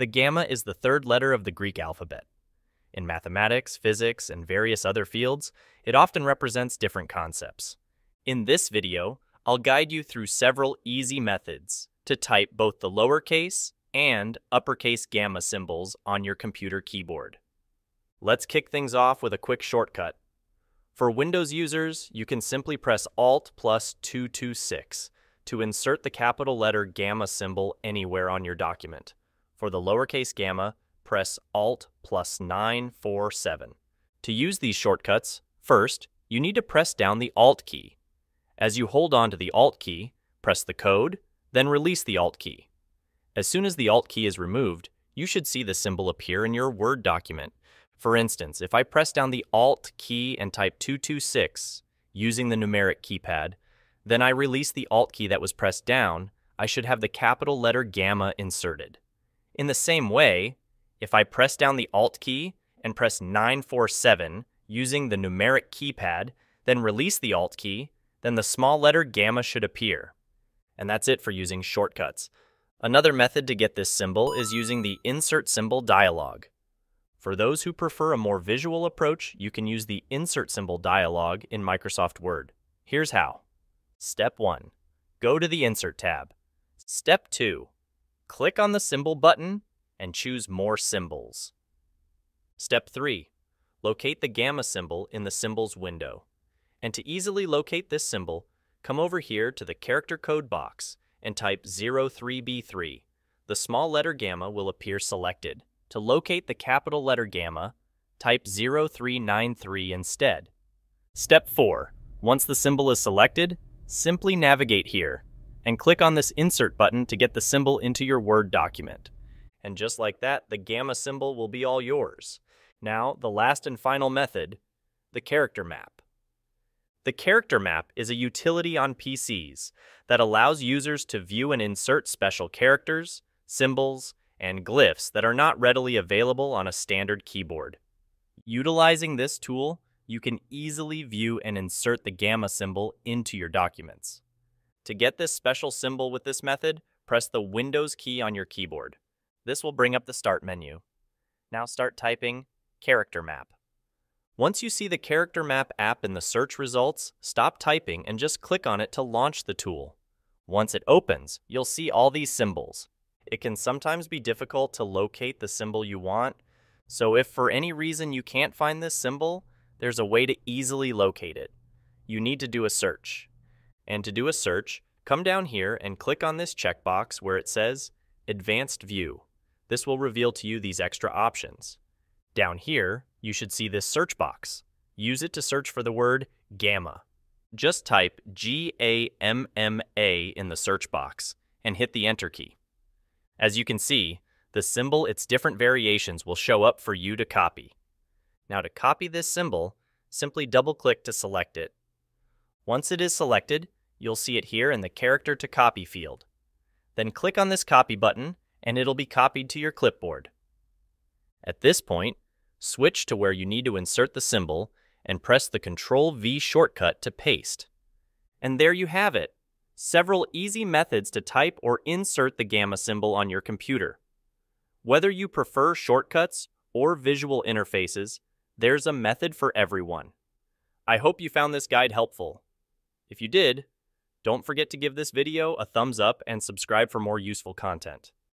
The gamma is the third letter of the Greek alphabet. In mathematics, physics, and various other fields, it often represents different concepts. In this video, I'll guide you through several easy methods to type both the lowercase and uppercase gamma symbols on your computer keyboard. Let's kick things off with a quick shortcut. For Windows users, you can simply press Alt plus 226 to insert the capital letter gamma symbol anywhere on your document. For the lowercase gamma, press Alt plus 947. To use these shortcuts, first, you need to press down the Alt key. As you hold on to the Alt key, press the code, then release the Alt key. As soon as the Alt key is removed, you should see the symbol appear in your Word document. For instance, if I press down the Alt key and type 226 using the numeric keypad, then I release the Alt key that was pressed down, I should have the capital letter gamma inserted. In the same way, if I press down the Alt key and press 947 using the numeric keypad, then release the Alt key, then the small letter gamma should appear. And that's it for using shortcuts. Another method to get this symbol is using the Insert Symbol dialog. For those who prefer a more visual approach, you can use the Insert Symbol dialog in Microsoft Word. Here's how. Step 1. Go to the Insert tab. Step 2. Click on the Symbol button and choose More Symbols. Step 3. Locate the gamma symbol in the Symbols window. And to easily locate this symbol, come over here to the character code box and type 03B3. The small letter gamma will appear selected. To locate the capital letter gamma, type 0393 instead. Step 4. Once the symbol is selected, simply navigate here and click on this Insert button to get the symbol into your Word document. And just like that, the gamma symbol will be all yours. Now, the last and final method, the character map. The character map is a utility on PCs that allows users to view and insert special characters, symbols, and glyphs that are not readily available on a standard keyboard. Utilizing this tool, you can easily view and insert the gamma symbol into your documents. To get this special symbol with this method, press the Windows key on your keyboard. This will bring up the Start menu. Now start typing Character Map. Once you see the Character Map app in the search results, stop typing and just click on it to launch the tool. Once it opens, you'll see all these symbols. It can sometimes be difficult to locate the symbol you want, so if for any reason you can't find this symbol, there's a way to easily locate it. You need to do a search. And to do a search, come down here and click on this checkbox where it says Advanced View. This will reveal to you these extra options. Down here, you should see this search box. Use it to search for the word gamma. Just type G A M M A in the search box and hit the Enter key. As you can see, the symbol its different variations will show up for you to copy. Now to copy this symbol, simply double-click to select it. Once it is selected, you'll see it here in the Character to Copy field. Then click on this Copy button and it'll be copied to your clipboard. At this point, switch to where you need to insert the symbol and press the Ctrl V shortcut to paste. And there you have it, several easy methods to type or insert the gamma symbol on your computer. Whether you prefer shortcuts or visual interfaces, there's a method for everyone. I hope you found this guide helpful. If you did, don't forget to give this video a thumbs up and subscribe for more useful content.